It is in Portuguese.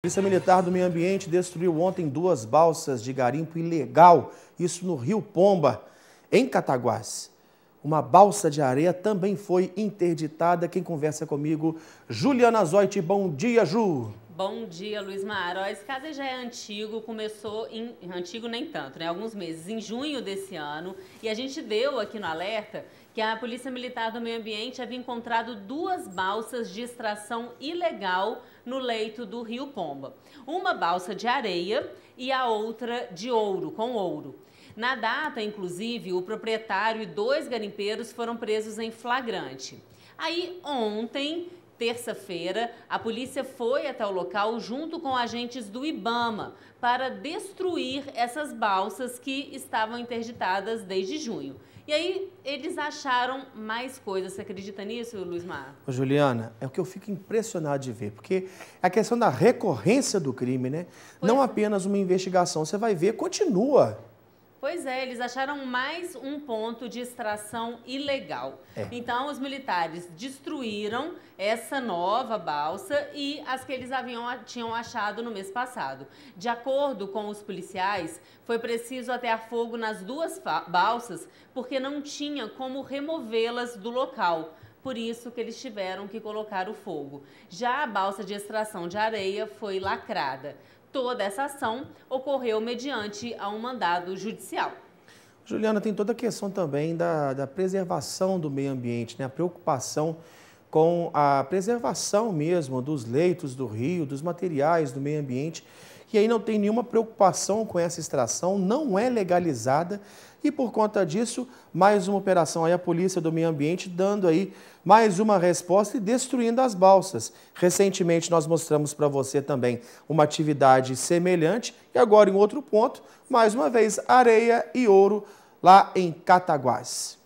Polícia Militar do Meio Ambiente destruiu ontem duas balsas de garimpo ilegal, isso no Rio Pomba, em Cataguás. Uma balsa de areia também foi interditada. Quem conversa comigo, Juliana Zoit. Bom dia, Ju. Bom dia, Luiz Maro. Esse caso já é antigo, começou em. antigo nem tanto, né? Alguns meses, em junho desse ano. E a gente deu aqui no alerta que a Polícia Militar do Meio Ambiente havia encontrado duas balsas de extração ilegal no leito do Rio Pomba. Uma balsa de areia e a outra de ouro, com ouro. Na data, inclusive, o proprietário e dois garimpeiros foram presos em flagrante. Aí, ontem, terça-feira, a polícia foi até o local junto com agentes do Ibama para destruir essas balsas que estavam interditadas desde junho. E aí eles acharam mais coisas. Você acredita nisso, Luiz Mar? Juliana, é o que eu fico impressionado de ver, porque a questão da recorrência do crime, né? Pois Não é. apenas uma investigação, você vai ver, continua. Pois é, eles acharam mais um ponto de extração ilegal. É. Então, os militares destruíram essa nova balsa e as que eles haviam, tinham achado no mês passado. De acordo com os policiais, foi preciso atear fogo nas duas balsas porque não tinha como removê-las do local por isso que eles tiveram que colocar o fogo. Já a balsa de extração de areia foi lacrada. Toda essa ação ocorreu mediante a um mandado judicial. Juliana, tem toda a questão também da, da preservação do meio ambiente, né? a preocupação com a preservação mesmo dos leitos do rio, dos materiais do meio ambiente. E aí não tem nenhuma preocupação com essa extração, não é legalizada e por conta disso, mais uma operação aí a Polícia do Meio Ambiente dando aí mais uma resposta e destruindo as balsas. Recentemente nós mostramos para você também uma atividade semelhante e agora em outro ponto, mais uma vez areia e ouro lá em Cataguás.